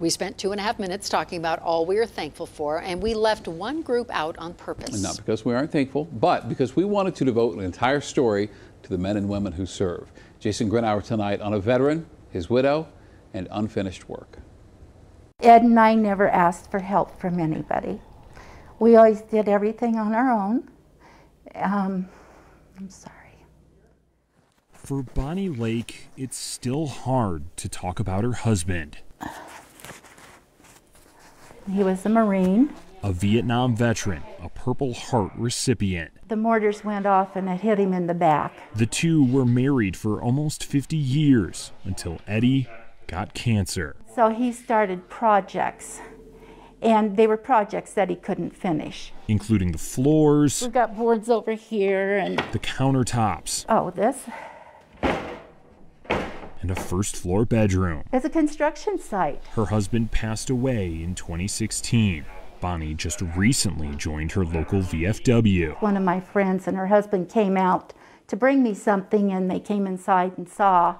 We spent two and a half minutes talking about all we are thankful for, and we left one group out on purpose. Not because we aren't thankful, but because we wanted to devote an entire story to the men and women who serve. Jason Gruenauer tonight on a veteran, his widow, and unfinished work. Ed and I never asked for help from anybody. We always did everything on our own. Um, I'm sorry. For Bonnie Lake, it's still hard to talk about her husband. He was a Marine. A Vietnam veteran, a Purple Heart recipient. The mortars went off and it hit him in the back. The two were married for almost 50 years until Eddie got cancer. So he started projects, and they were projects that he couldn't finish. Including the floors. We've got boards over here and. The countertops. Oh, this? And a first floor bedroom. It's a construction site. Her husband passed away in 2016. Bonnie just recently joined her local VFW. One of my friends and her husband came out to bring me something, and they came inside and saw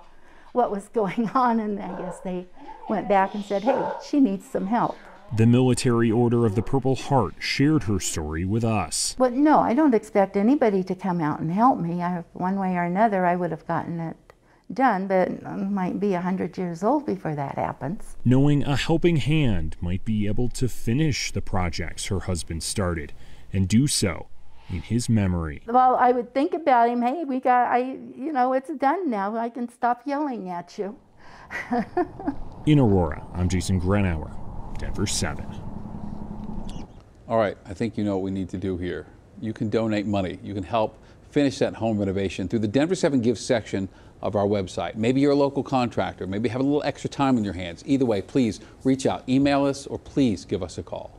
what was going on, and I guess they went back and said, hey, she needs some help. The Military Order of the Purple Heart shared her story with us. But no, I don't expect anybody to come out and help me. I, one way or another, I would have gotten it done, but might be a 100 years old before that happens. Knowing a helping hand might be able to finish the projects her husband started and do so in his memory. Well, I would think about him, hey, we got, I, you know, it's done now. I can stop yelling at you. in Aurora, I'm Jason Gruenauer, Denver 7. All right, I think you know what we need to do here. You can donate money. You can help finish that home renovation through the Denver 7 Give section of our website. Maybe you're a local contractor. Maybe you have a little extra time on your hands. Either way, please reach out, email us, or please give us a call.